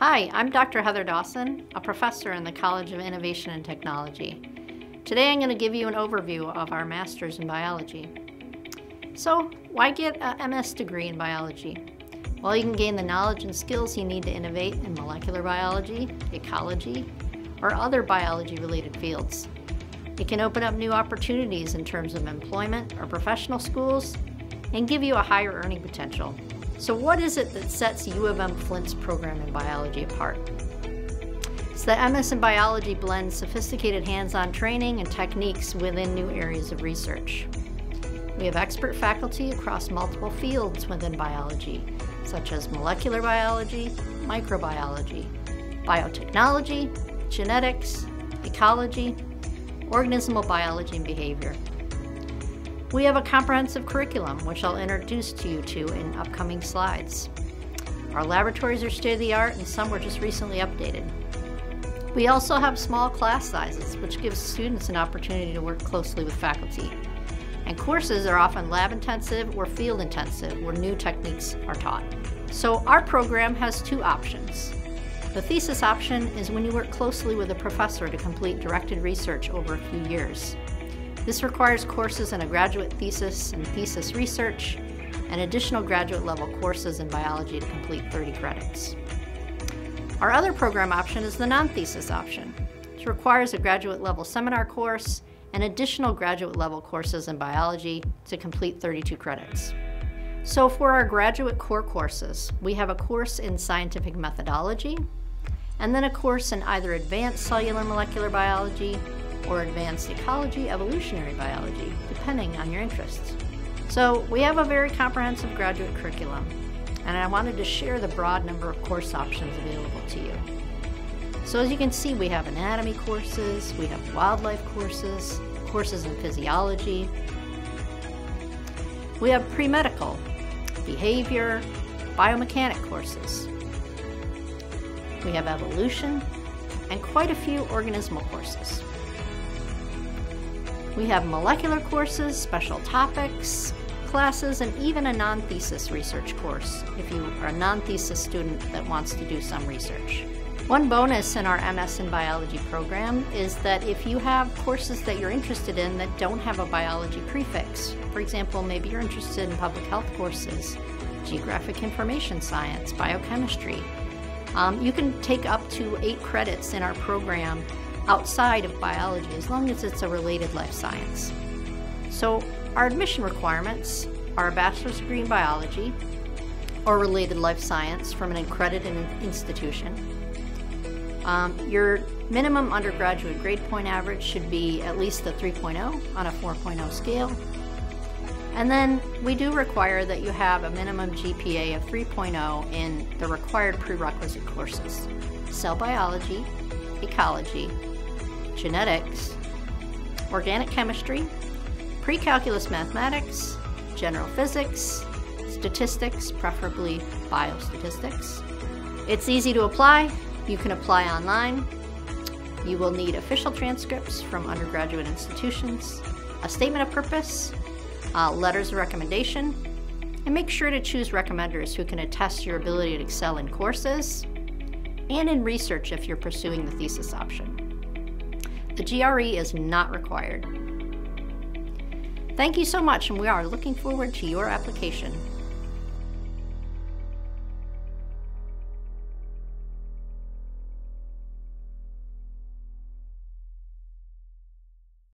Hi, I'm Dr. Heather Dawson, a professor in the College of Innovation and Technology. Today I'm going to give you an overview of our Masters in Biology. So, why get a MS degree in biology? Well, you can gain the knowledge and skills you need to innovate in molecular biology, ecology, or other biology-related fields. It can open up new opportunities in terms of employment or professional schools and give you a higher earning potential. So what is it that sets U of M Flint's program in biology apart? It's that MS in biology blends sophisticated hands-on training and techniques within new areas of research. We have expert faculty across multiple fields within biology, such as molecular biology, microbiology, biotechnology, genetics, ecology, organismal biology and behavior. We have a comprehensive curriculum, which I'll introduce to you to in upcoming slides. Our laboratories are state-of-the-art and some were just recently updated. We also have small class sizes, which gives students an opportunity to work closely with faculty. And courses are often lab intensive or field intensive, where new techniques are taught. So our program has two options. The thesis option is when you work closely with a professor to complete directed research over a few years. This requires courses in a graduate thesis and thesis research, and additional graduate level courses in biology to complete 30 credits. Our other program option is the non-thesis option, which requires a graduate level seminar course and additional graduate level courses in biology to complete 32 credits. So for our graduate core courses, we have a course in scientific methodology, and then a course in either advanced cellular molecular biology or advanced ecology evolutionary biology, depending on your interests. So we have a very comprehensive graduate curriculum, and I wanted to share the broad number of course options available to you. So as you can see, we have anatomy courses, we have wildlife courses, courses in physiology. We have pre-medical, behavior, biomechanic courses. We have evolution, and quite a few organismal courses. We have molecular courses, special topics, classes, and even a non-thesis research course if you are a non-thesis student that wants to do some research. One bonus in our MS in Biology program is that if you have courses that you're interested in that don't have a biology prefix, for example, maybe you're interested in public health courses, geographic information science, biochemistry, um, you can take up to eight credits in our program outside of biology as long as it's a related life science. So our admission requirements are a bachelor's degree in biology or related life science from an accredited institution. Um, your minimum undergraduate grade point average should be at least a 3.0 on a 4.0 scale. And then we do require that you have a minimum GPA of 3.0 in the required prerequisite courses. Cell biology, ecology, genetics, organic chemistry, pre-calculus mathematics, general physics, statistics, preferably biostatistics. It's easy to apply. You can apply online. You will need official transcripts from undergraduate institutions, a statement of purpose, uh, letters of recommendation, and make sure to choose recommenders who can attest your ability to excel in courses and in research if you're pursuing the thesis option. The GRE is not required. Thank you so much and we are looking forward to your application.